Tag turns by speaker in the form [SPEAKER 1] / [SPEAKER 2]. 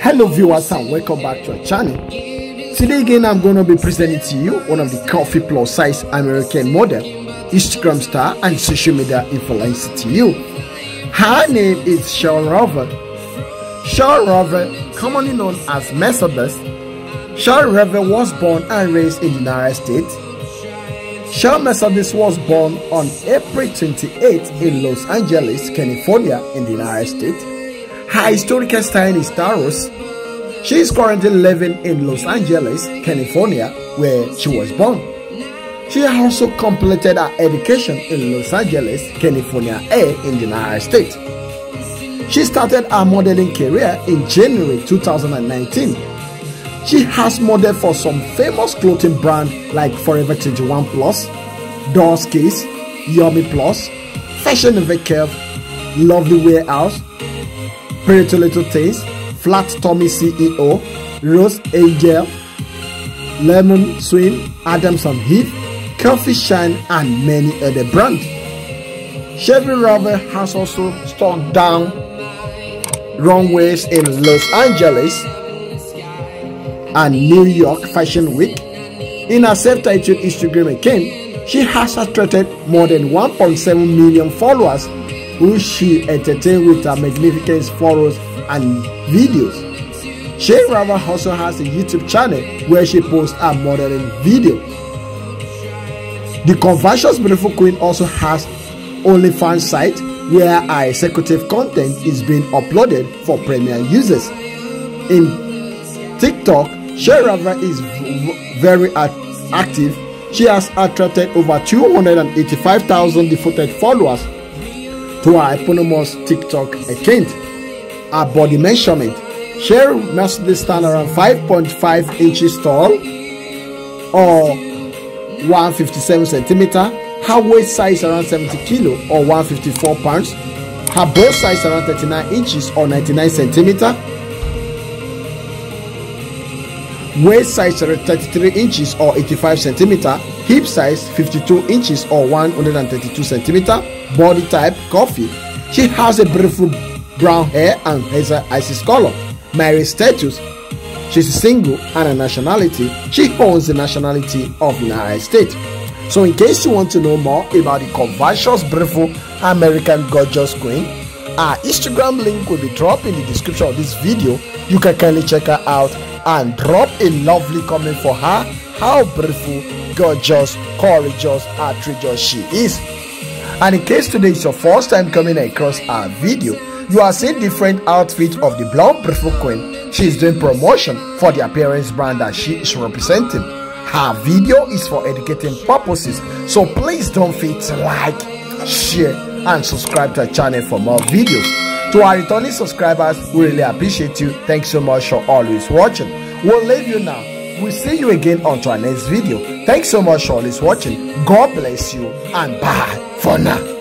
[SPEAKER 1] Hello viewers and welcome back to our channel. Today again I'm going to be presenting to you one of the coffee plus size American model, Instagram star and social media influencer to you. Her name is Shawn Robert. Shawn Robert, commonly known as Methodist, Shawn Robert was born and raised in the United States Shawn Mercedes was born on April 28 in Los Angeles, California in the United States. Her historical style is Taurus. She is currently living in Los Angeles, California, where she was born. She also completed her education in Los Angeles, California A in the United States. She started her modeling career in January 2019. She has modeled for some famous clothing brands like Forever 21 Plus, Doors Case, Yummy Plus, Fashion Nova Curve, Lovely Warehouse, Pretty Little Things, Flat Tummy CEO, Rose Angel, Lemon Swing, Adamson Heath, Coffee Shine, and many other brands. Shell Raven has also stocked down runways in Los Angeles and New York Fashion Week. In her self-titled Instagram account, she has attracted more than 1.7 million followers who she entertained with her magnificent photos and videos. Shell Raven also has a YouTube channel where she posts her modeling video. The Conversions Beautiful Queen also has OnlyFans site where her executive content is being uploaded for premium users. In TikTok, Shell Raven is very active. She has attracted over 285,000 devoted followers to her eponymous TikTok account. Her body measurement. Cheryl Mercedes stand around 5.5 inches tall or 157 centimeter. Her waist size around 70 kilo or 154 pounds. Her bust size around 39 inches or 99 centimeter. Waist size 33 inches or 85 centimeter. Hip size 52 inches or 132 centimeter body type coffee. She has a beautiful brown hair and has an isis color. Married status. She's single and a nationality. She owns the nationality of United States. So in case you want to know more about the conversions beautiful American gorgeous queen, our Instagram link will be dropped in the description of this video. You can kindly check her out and drop a lovely comment for her how beautiful, gorgeous, courageous, outrageous she is. And in case today is your first time coming across our video, you are seeing different outfits of the blonde beautiful queen. She is doing promotion for the appearance brand that she is representing. Her video is for educating purposes, so please don't forget to like, share, and subscribe to our channel for more videos. To our returning subscribers, we really appreciate you. Thanks so much for always watching. We'll leave you now. We'll see you again on our next video. Thanks so much for always watching. God bless you and bye for now.